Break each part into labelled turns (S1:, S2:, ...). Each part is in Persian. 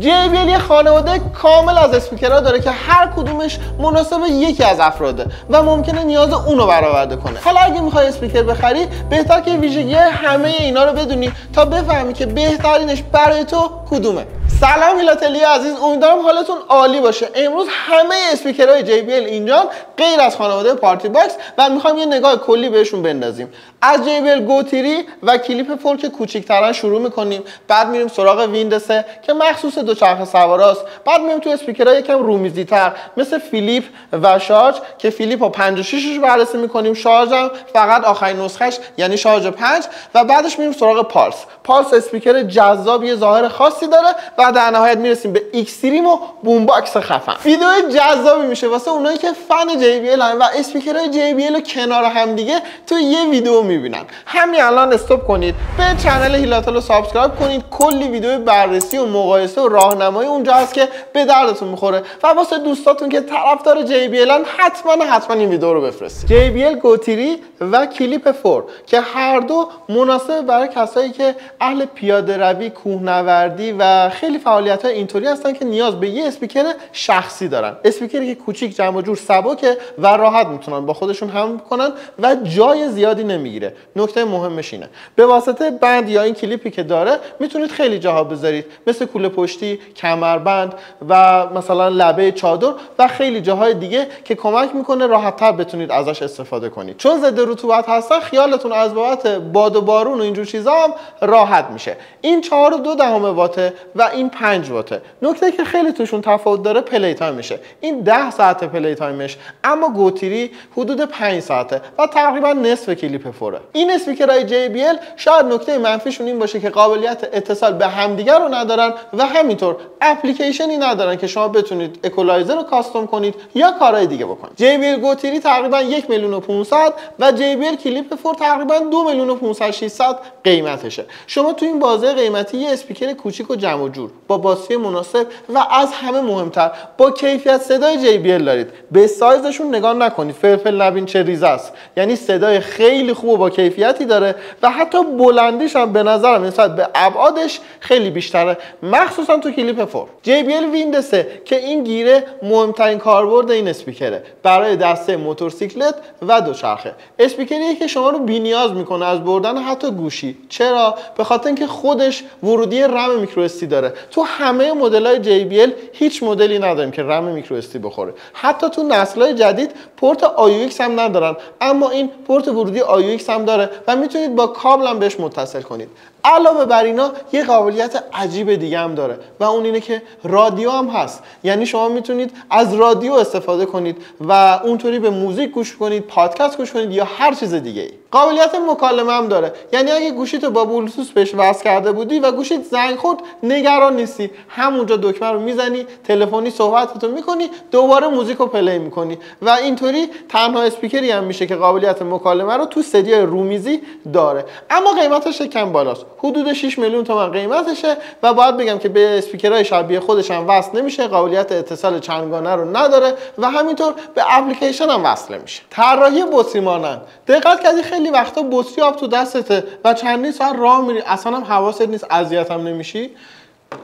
S1: JBL یه خانواده کامل از اسپیکرها داره که هر کدومش مناسب یکی از افراده و ممکنه نیاز اونو برآورده کنه. حالا اگه می‌خوای اسپیکر بخری بهتر که ویژگی همه اینا رو بدونی تا بفهمی که بهترینش برای تو کدومه. سلام هیلاتلی عزیز امیدوارم حالتون عالی باشه. امروز همه اسپیکرهای JBL اینجا غیر از خانواده PartyBox و می‌خوایم یه نگاه کلی بهشون بندازیم. از JBL گوتیری و Clip 4 که کوچیکترن شروع می‌کنیم. بعد میریم سراغ Wind 3 که مخصوص دوچرخه سواراست بعد میریم تو اسپیکرهای یکم رومیزی تر مثل Flip و Charge که Flip رو 5 6 رو بررسی می‌کنیم. Charge هم فقط آخرین نسخش یعنی Charge 5 و بعدش میریم سراغ Pulse. Pulse اسپیکر جذاب یه ظاهر خاصی داره. و در نهایت می‌رسیم به Xtreme و Boombox خفن. ویدیو جذابی میشه. واسه اونایی که fan JBL و اسپیکرهای JBL رو کنار هم دیگه تو یه ویدیو می‌بینن. همین الان استپ کنید. به channel هیلاتل رو subscribe کنید. کلی ویدیو بررسی و مقایسه و راهنمایی اونجا هست که به دردتون می‌خوره. و واسه دوستاتون که طرفدار JBL هن حتما حتما این ویدیو رو بفرستید. JBL گوتیری و Clip 4 که هر دو مناسب برای کسایی که اهل پیاده روی کوهنوردی و خیلی فعالیت های اینطوری هستن که نیاز به یه اسپیکر شخصی دارن. اسپیکری که کوچیک جمع و جور سبکه و راحت می‌تونن با خودشون حمل کنن و جای زیادی نمی‌گیره. نکته مهمش اینه. به واسطه بند یا این clip ی که داره می‌تونید خیلی جاها بذارید. مثل کوله پشتی کمربند و مثلا لبه چادر و خیلی جاهای دیگه که کمک می‌کنه راحتتر بتونید ازش استفاده کنید. چون ضد رطوبت هستن خیالتون از بابت باد و بارون و اینجور چیزا هم راحت میشه. این 4 و 2 دهم واته و این 5 واته. نکته که خیلی توشون تفاوت داره play time شه. این 10 ساعت play time ش اما گوتیری حدود 5 ساعته و تقریبا نصف Clip 4 ه این اسپیکرهای JBL شاید نکته منفیشون این باشه که قابلیت اتصال به همدیگر رو ندارن و همینطور اپلیکیشنی ندارن که شما بتونید اکولایزر رو custom کنید یا کارهای دیگه بکنید. JBL گوتیری تقریبا 1 میلیون و 500 و JBL Clip 4 تقریبا 2 میلیون و 500 600 قیمتشه. شما تو این بازه قیمتی یه اسپیکر کوچیک و جمع و جور با bass ی مناسب و از همه مهمتر با کیفیت صدای JBL دارید. به سایزشون نگاه نکنید. فلفل نبین چه ریز است. یعنی صدای خیلی خوب و با کیفیتی داره و حتی بلندیش هم به نظرم نسبت به ابعادش خیلی بیشتره. مخصوصا تو Clip 4 JBL Wind 3 که این گیره مهمترین کاربرد این اسپیکره. برای دسته موتورسیکلت و دوچرخه. اسپیکریه که شما رو بینیاز می‌کنه از بردن حتی گوشی. چرا؟ به خاطر اینکه خودش ورودی رم میکرو داره. تو همه مدل های JBL هیچ مدلی نداریم که رم micro SD بخوره. حتی تو نسل های جدید پورت AUX هم ندارن. اما این پورت ورودی AUX هم داره و می‌تونید با کابل هم بهش متصل کنید. علاوه بر اینا یه قابلیت عجیب دیگه هم داره و اون اینه که رادیو هم هست. یعنی شما می‌تونید از رادیو استفاده کنید و اونطوری به موزیک گوش کنید پادکست گوش کنید یا هر چیز دیگه ای قابلیت مکالمه هم داره. یعنی اگه گوشیت با بلوتوث بهش وصل کرده بودی و گوشیت زنگ خورد نگران نیستی. همونجا دکمه رو می‌زنی تلفنی صحبتتو می‌کنی دوباره موزیک رو play می‌کنی. و اینطوری تنها اسپیکری هم میشه که قابلیت مکالمه رو تو سری رومیزی داره. اما قیمتش کم بالاست. حدود 6 میلیون تومان قیمتشه و باید بگم که به اسپیکرهای شبیه خودش هم وصل نمیشه قابلیت اتصال چندگانه رو نداره و همینطور به اپلیکیشن هم وصل میشه طراحی بطری مانند دقت کردی خیلی وقتا بطری آب تو دستته و چندین ساعت راه میری. اصلا هم حواست نیست اذیت هم نمیشی.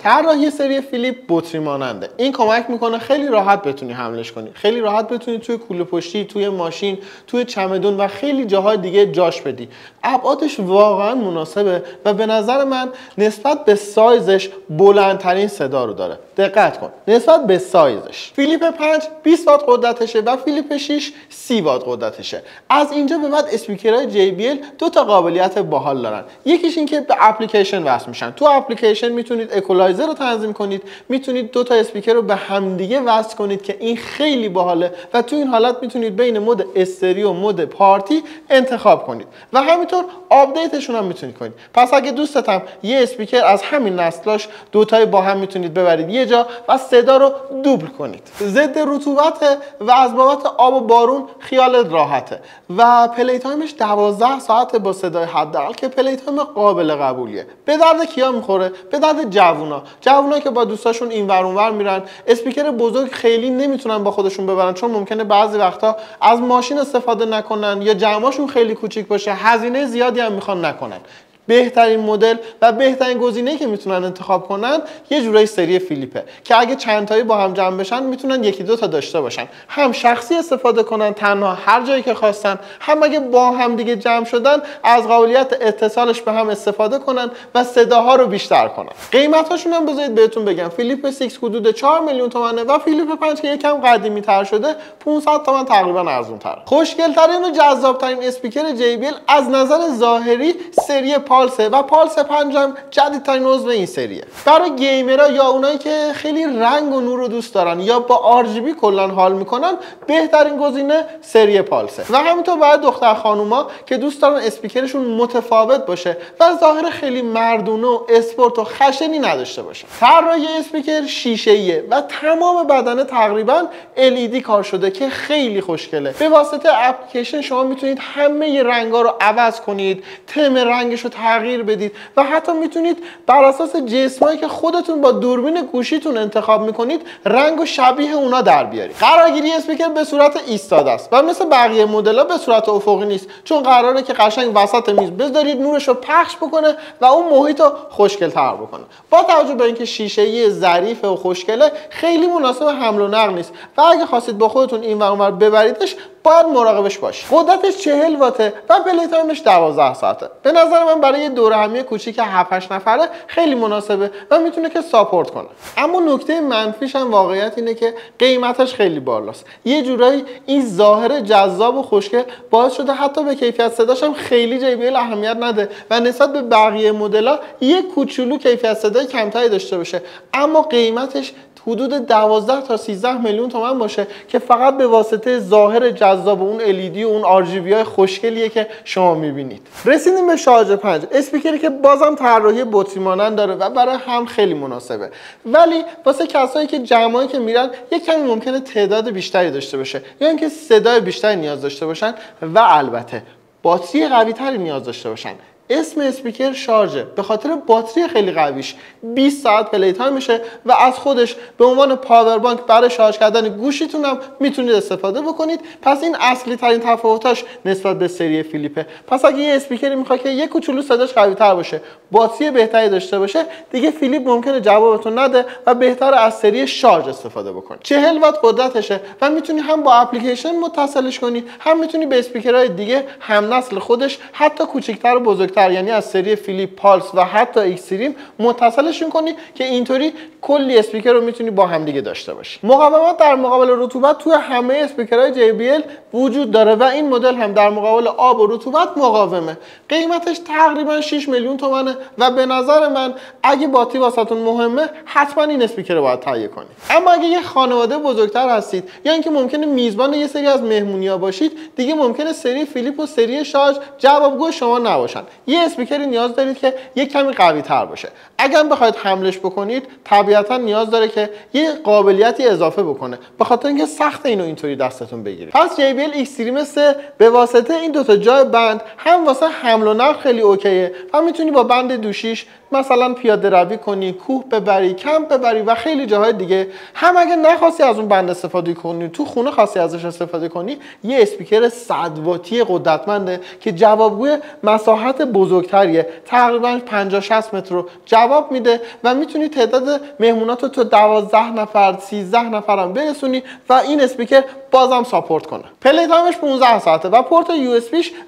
S1: طراحی سری فیلیپ بطری ماننده. این کمک می‌کنه خیلی راحت بتونی حملش کنی. خیلی راحت بتونی توی کوله پشتی توی ماشین توی چمدون و خیلی جاهای دیگه جاش بدی. ابعادش واقعا مناسبه و به نظر من نسبت به سایزش بلندترین صدا رو داره. دقت کن. نسبت به سایزش. Flip 5 20 وات قدرتشه و Flip 6 30 وات قدرتشه. از اینجا به بعد اسپیکرهای JBL دو تا قابلیت باحال دارن. یکیش این که به اپلیکیشن وصل میشن. تو اپلیکیشن می‌تونید اکولایزر رو تنظیم کنید می‌تونید دو تا اسپیکر رو به همدیگه وصل کنید که این خیلی باحاله و تو این حالت می‌تونید بین mode استریو و mode party انتخاب کنید و همینطور update شون هم می‌تونید کنید. پس اگه دوستتم یه اسپیکر از همین نسلاش دوتایی با هم می‌تونید ببرید یه جا و صدا رو double کنید. ضد رطوبت و از بابت آب و بارون خیالت راحته و play time ش 12 ساعت با صدای حداقل که play time قابل قبولیه. به درد کیا می‌خوره؟ به درد جوونا. جوونا که با دوستاشون این ور اونور میرن. اسپیکر بزرگ خیلی نمی‌تونن با خودشون ببرن چون ممکنه بعضی وقتا از ماشین استفاده نکنن یا جمعاشون خیلی کوچیک باشه هزینه زیادی هم می‌خوان نکنن. بهترین مدل و بهترین گزینه‌ای که می‌تونن انتخاب کنن یه جورایی سری فیلیپه که اگه چند تایی با هم جمع بشن می‌تونن یکی دو تا داشته باشن. هم شخصی استفاده کنن تنها هر جایی که خواستن هم اگه با هم دیگه جمع شدن از قابلیت اتصالش به هم استفاده کنن و صداها رو بیشتر کنن. قیمتاشون هم بذارید بهتون بگم. فیلیپ 6 حدود 4 میلیون تومنه و فیلیپ 5 که یکم قدیمی تر شده 500 تومن تقریبا ارزون تر خوشگل ترین و جذاب ترین اسپیکر JBL از نظر ظاهری سری پالسه و پالس 5 هم جدیدترین عضو این سریه. برای گیمرها یا اونایی که خیلی رنگ و نور رو دوست دارن یا با RGB کلا حال می‌کنن بهترین گزینه سری پالسه. و همینطور برای دختر خانوما که دوست دارن اسپیکرشون متفاوت باشه و ظاهر خیلی مردونه و اسپورت و خشنی نداشته باشه. طراحی اسپیکر شیشه و تمام بدنه تقریبا LED کار شده که خیلی خوشگله. به واسطه اپلیکیشن شما می‌تونید همه رنگا رو عوض کنید تم رنگش رو تغییر بدید و حتی می‌تونید بر اساس جسمایی که خودتون با دوربین گوشیتون انتخاب می‌کنید رنگ و شبیه اونا در بیارید. قرارگیری اسپیکر به صورت ایستاده است و مثل بقیه مدل به صورت افقی نیست چون قراره که قشنگ وسط میز بذارید نورش رو پخش بکنه و اون محیط رو خوشگل تر بکنه. با توجه به اینکه شیشه ظریف و خوشگله خیلی مناسب حمل و نقل نیست و اگه خواستید با خودتون این ور ببریدش باید مراقبش باشید قدرتش 40 واته و play time ش 12 ساعته. به نظر من برای یه دورهمی کوچیک 7 8 نفره خیلی مناسبه و می‌تونه که support کنه. اما نکته منفیش هم واقعیت اینه که قیمتش خیلی بالاست. یه جورایی این ظاهر جذاب و خوشگل باعث شده حتی به کیفیت صداش هم خیلی JBL اهمیت نده و نسبت به بقیه مدل‌ها یه کوچولو کیفیت صدای کمتری داشته باشه. اما قیمتش حدود 12 تا 13 میلیون تومن باشه که فقط به واسطه ظاهر جذاب اون LED و اون RGB های خوشگلیه که شما می‌بینید. رسیدیم به شارژ 5 اسپیکری که بازم طراحی بطری مانند داره و برای هم خیلی مناسبه. ولی واسه کسایی که جمعایی که میرن یک کمی ممکنه تعداد بیشتری داشته باشه یا اینکه صدای بیشتری نیاز داشته باشن و البته باتری قوی تری نیاز داشته باشن. اسم اسپیکر Charge ه. به خاطر باتری خیلی قویش. 20 ساعت play time میشه و از خودش به عنوان power bank برای شارژ کردن گوشیتون هم می‌تونید استفاده بکنید. پس این اصلی ترین تفاوتاش نسبت به سری Flip ه. پس اگه یه اسپیکری می‌خواد که یه کوچولو صداش قوی تر باشه باتری بهتری داشته باشه دیگه Flip ممکنه جوابتون نده و بهتر از سری Charge استفاده بکنید. 40 وات قدرتشه و می‌تونی هم با اپلیکیشن متصلش کنی هم می‌تونی به اسپیکرهای دیگه هم نسل خودش حتی کوچیکتر و بزرگتر یعنی از سری Flip Pulse و حتی Xtreme متصلشون کنی که اینطوری کلی اسپیکر رو می‌تونی با هم دیگه داشته باشی. مقاومت در مقابل رطوبت توی همه اسپیکرهای JBL وجود داره و این مدل هم در مقابل آب و رطوبت مقاومه. قیمتش تقریبا 6 میلیون تومنه و به نظر من اگه باتری واسهتون مهمه حتما این اسپیکر رو باید تهیه کنید اما اگه یه خانواده بزرگتر هستید یا اینکه ممکنه میزبان یه سری از مهمونیا باشید دیگه ممکنه سری Flip و سری Charge جوابگو شما نباشن. یه اسپیکری نیاز دارید که یه کمی قوی تر باشه. اگر بخواید حملش بکنید طبیعتا نیاز داره که یه قابلیتی اضافه بکنه. به خاطر اینکه سخت اینو اینطوری دستتون بگیرید پس JBL Xtreme 3 به واسطه این دوتا جای بند هم واسه حمل و نقل خیلی OK یه و می‌تونی با بند دوشیش مثلا پیاده روی کنی کوه ببری کمپ ببری و خیلی جاهای دیگه. هم اگه نخواستی از اون بند استفاده کنی تو خونه خواستی ازش استفاده کنی یه اسپیکر 100 واتی قدرتمنده که جوابگوی مساحت بزرگتریه. تقریبا 50 60 متر جواب میده و می‌تونی تعداد مهمونات رو تو 12 نفر 13 نفر هم برسونی و این اسپیکر بازم support کنه. play time ش 15 ساعته و پورت USB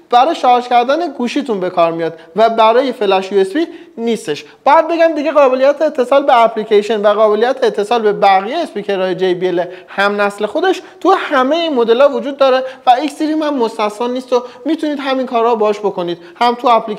S1: برای شارژ کردن گوشیتون به کار میاد و برای فلش USB نیستش. بعد بگم دیگه قابلیت اتصال به اپلیکیشن و قابلیت اتصال به بقیه اسپیکرهای JBL هم نسل خودش تو همه این مدل‌ها وجود داره و Xtreme هم مستثنا نیست و می‌تونید همین کارها باش بکنید. هم تو اپلیکیشن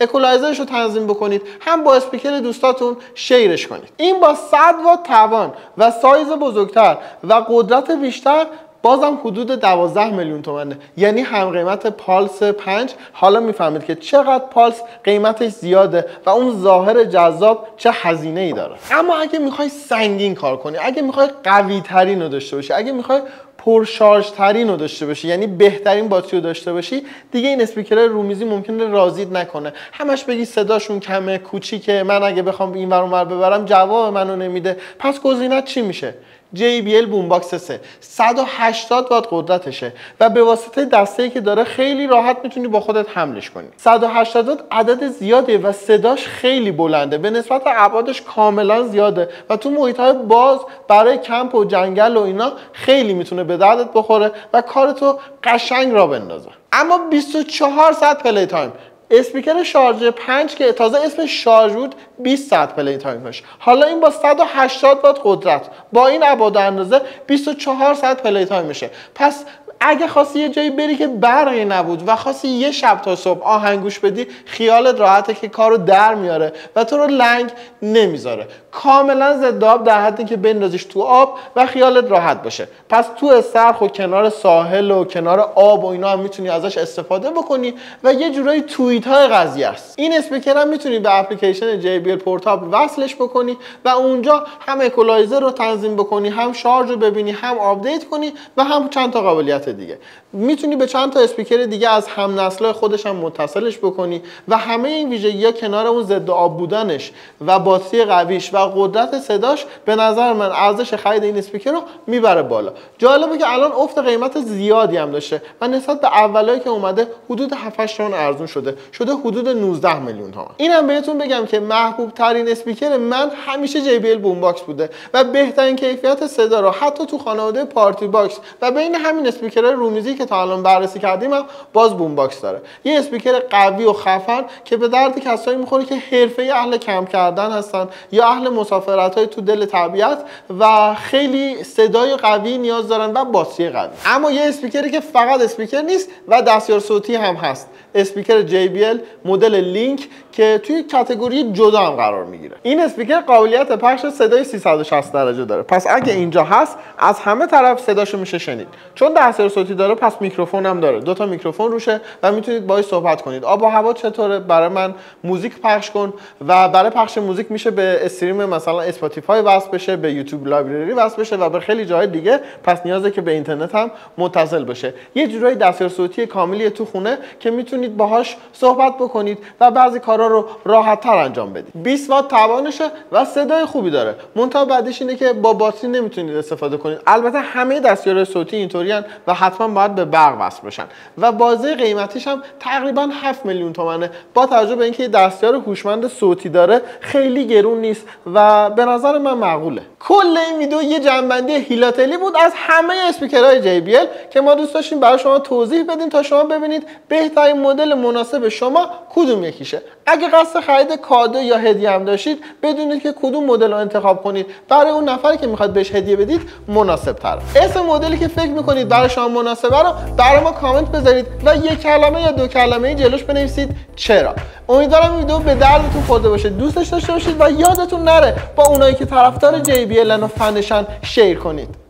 S1: اکولایزرش رو تنظیم بکنید. هم با اسپیکر دوستاتون شیرش کنید. این با 100 وات توان و سایز بزرگتر و قدرت بیشتر بازم حدود 12 میلیون تومنه. یعنی هم قیمت پالس 5 حالا می‌فهمید که چقدر پالس قیمتش زیاده و اون ظاهر جذاب چه هزینه ای داره. اما اگه می‌خوای سنگین کار کنی اگه می‌خوای قوی ترین رو داشته باشی اگه می‌خوای پرشارژ ترین رو داشته باشی یعنی بهترین باتری رو داشته باشی دیگه این اسپیکرهای رومیزی ممکنه رازید نکنه. همش بگی صداشون کمه کوچیکه من اگه بخوام این ور ببرم جواب منو نمیده. پس گزینت چی میشه؟ JBL Boombox 3 180 وات قدرتشه و به واسطه دسته که داره خیلی راحت می‌تونی با خودت حملش کنی. 180 وات عدد زیاده و صداش خیلی بلنده. به نسبت ابعادش کاملا زیاده و تو محیط های باز برای کمپ و جنگل و اینا خیلی می‌تونه دردت بخوره و کارتو قشنگ را بندازه. اما 24 ساعت play time. اسپیکر Charge 5 که تازه اسم Charge بود 20 ساعت play time ش حالا این با 180 وات قدرت. با این ابعاد اندازه 24 ساعت play time شه پس اگه خواستی یه جایی بری که برقی نبود و خواستی یه شب تا صبح آهنگوش بدی خیالت راحته که کارو در میاره و تو رو لنگ نمی‌ذاره. کاملا ضد آب در حدی که بندازیش تو آب و خیالت راحت باشه. پس تو استخر و کنار ساحل و کنار آب و اینا هم می‌تونی ازش استفاده بکنی و یه جورایی تو انتهای قضیه است. این اسپیکر هم می‌تونی به اپلیکیشن JBL Portable وصلش بکنی و اونجا هم اکولایزر رو تنظیم بکنی هم شارژ رو ببینی هم آپدیت کنی و هم چند تا قابلیت دیگه می‌تونی به چند تا اسپیکر دیگه از هم نسل خودش هم متصلش بکنی و همه این ویژگی ها کنار اون ضد آب بودنش و باتری قویش و قدرت صداش به نظر من ارزش خرید این اسپیکر رو می‌بره بالا. جالبه که الان افت قیمت زیادی هم داشته و نسبت به اولایی که اومده حدود 7 8 ارزون شده. شده حدود 19 میلیون تومان. اینم بهتون بگم که محبوب ترین اسپیکر من همیشه JBL Boombox بوده و بهترین کیفیت صدا رو حتی تو خانواده PartyBox و بین همین اسپیکر رومیزی که تا الان بررسی کردیم هم باز Boombox داره. یه اسپیکر قوی و خفن که به درد کسایی می‌خوره که حرفه‌ای اهل کمپ کردن هستن یا اهل مسافرت های تو دل طبیعت و خیلی صدای قوی نیاز دارن و bass ی قوی. اما یه اسپیکری که فقط اسپیکر نیست و دستیار صوتی هم هست. اسپیکر JBL مدل لینک که توی category جدا هم قرار می‌گیره. این اسپیکر قابلیت پخش صدای 360 درجه داره. پس اگه اینجا هست از همه طرف صداشو میشه شنید. چون دستیار صوتی داره پس میکروفون هم داره. دو تا میکروفون روشه و می‌تونید باهاش صحبت کنید. آب و هوا چطوره؟ برای من موزیک پخش کن و برای پخش موزیک میشه به stream مثلا Spotify وصل بشه به YouTube library وصل بشه و به خیلی جای دیگه. پس نیازه که به اینترنت هم متصل بشه. یه جورایی دستیار صوتی کاملی تو خونه که می‌تونید باهاش صحبت بکنید و بعضی کارا رو راحت تر انجام بدید. 20 وات توانشه و صدای خوبی داره. منتها بدیش اینه که با باتری نمی‌تونید استفاده کنید. البته همه دستیار صوتی اینطوریان و حتما باید به برق وصل بشن. و بازه قیمتیش هم تقریبا 7 میلیون تومنه. با توجه به اینکه دستیار هوشمند صوتی داره خیلی گرون نیست و به نظر من معقوله. کل این ویدیو یه جنبندی هیلاتلی بود از همه اسپیکرهای JBL که ما دوست داشتیم برای شما توضیح بدیم تا شما ببینید بهترین مدل مناسب شما کدوم یکیشه. اگه قصد خرید کادو یا هدیه هم داشتید بدونید که کدوم مدل رو انتخاب کنید. برای اون نفری که می‌خواد بهش هدیه بدید مناسب تر اسم مدلی که فکر می‌کنید برای شما مناسبه رو برای ما کامنت بذارید. و یک کلمه یا دو کلمه جلوش بنویسید. چرا؟ امیدوارم ویدیو به دردتون خورده باشه. دوستش داشته باشید و یادتون نره با اونایی که طرفدار JBL و فنشن شیر کنید.